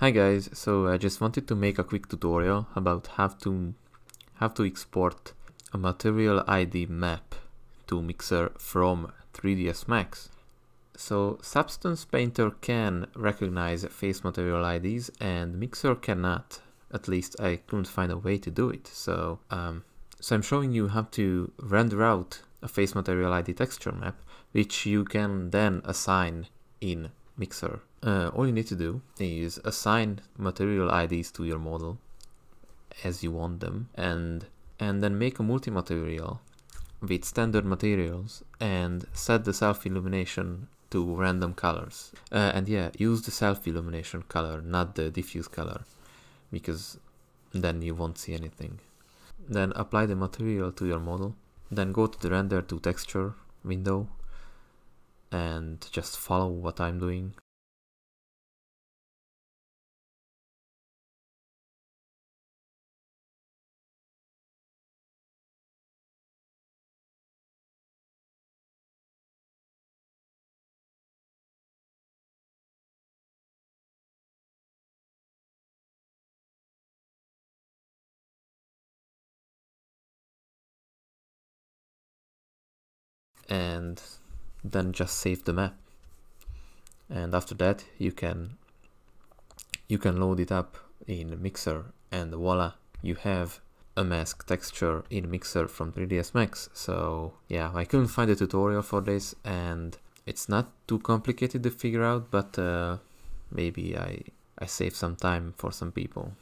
Hi guys, so I just wanted to make a quick tutorial about how to how to export a material ID map to Mixer from 3ds Max. So Substance Painter can recognize face material IDs and Mixer cannot. At least I couldn't find a way to do it. So um, so I'm showing you how to render out a face material ID texture map, which you can then assign in Mixer. Uh, all you need to do is assign material IDs to your model as you want them and and then make a multi-material with standard materials and set the self-illumination to random colors. Uh, and yeah, use the self-illumination color, not the diffuse color, because then you won't see anything. Then apply the material to your model. Then go to the render to texture window and just follow what I'm doing. and then just save the map. And after that you can you can load it up in mixer and voila you have a mask texture in mixer from 3ds max. So yeah i couldn't find a tutorial for this and it's not too complicated to figure out but uh, maybe i i save some time for some people